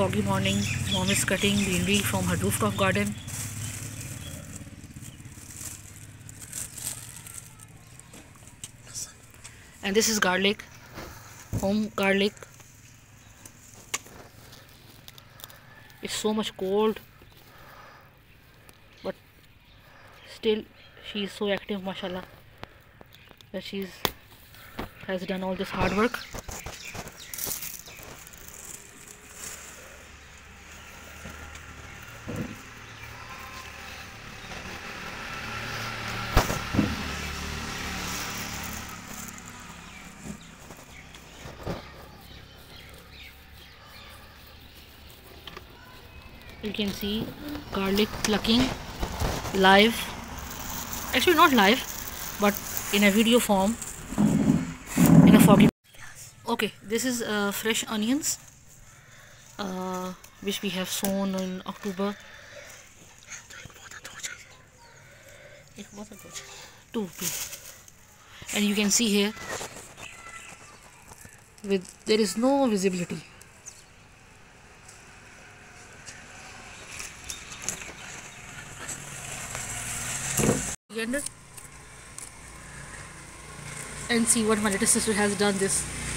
foggy morning. Mom is cutting greenery from her rooftop garden. And this is garlic, home garlic. It's so much cold, but still she is so active, mashallah, that she's has done all this hard work. You can see garlic plucking live. Actually not live but in a video form in a foggy okay this is uh, fresh onions uh, which we have sown in October. Two two. And you can see here with there is no visibility and see what my little sister has done this